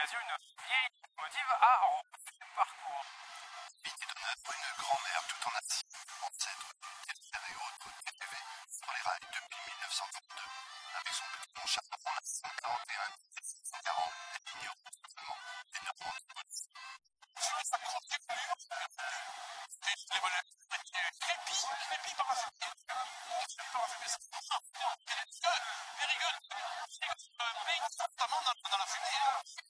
l'occasion une vieille locomotive à remplacer le parcours. Une grand-mère tout en acier, ancêtre des de sur les rails depuis 1932, avec son petit en acier et de et de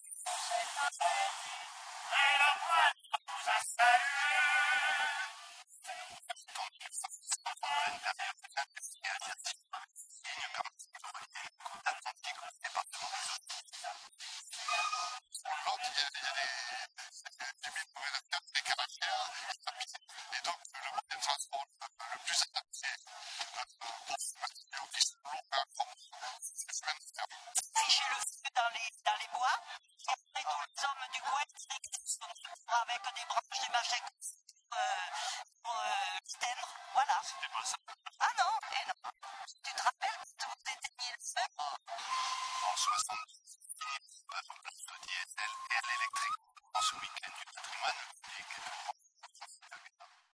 Let up run. Ah non, eh non. Tu te rappelles quand on s'est le feu En 72.